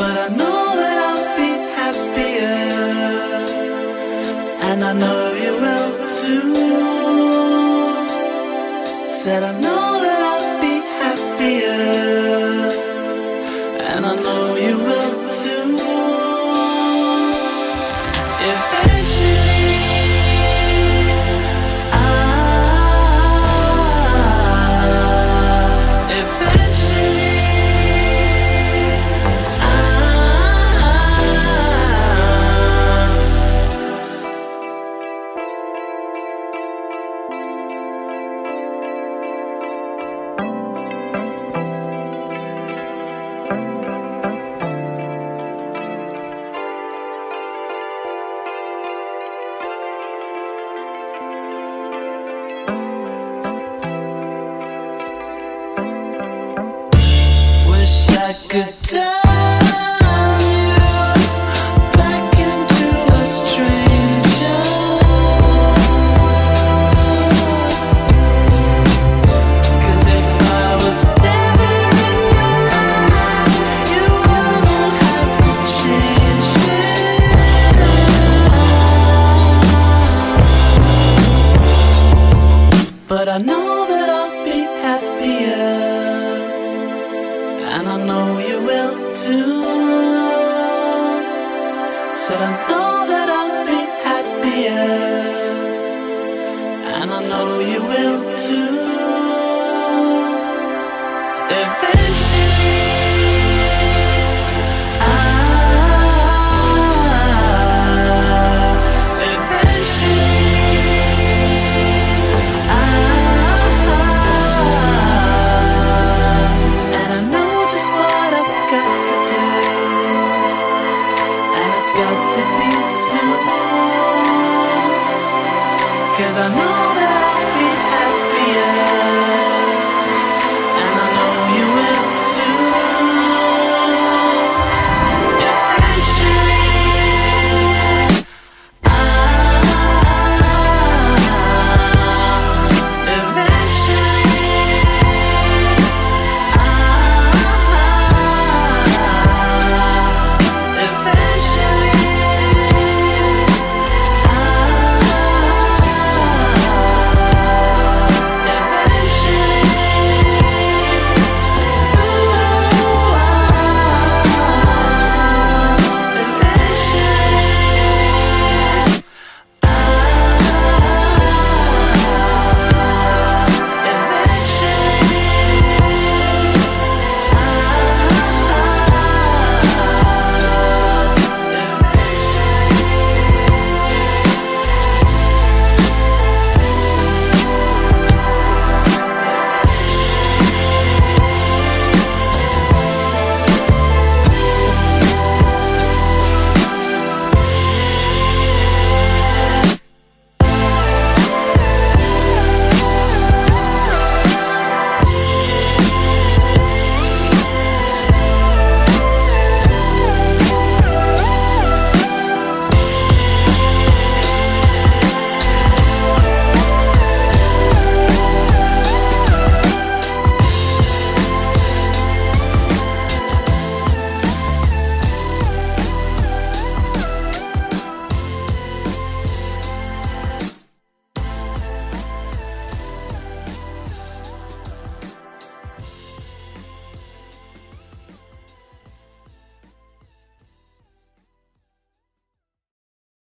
but I know that I'll be happier, and I know you will too. Said I know that I'll be happier, Wish I too. Said I know that I'll be happier. And I know you will too. Cause I know